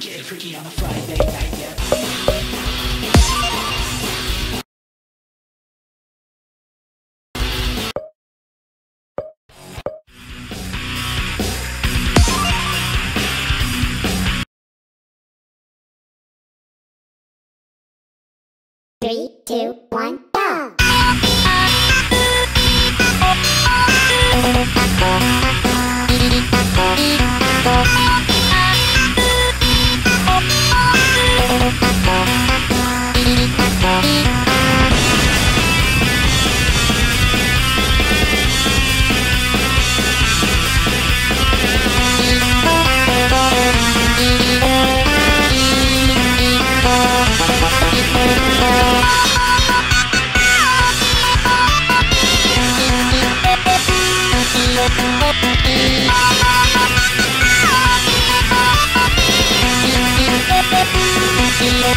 Get freaky on a Friday night, yeah. Three, two, one.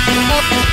Thank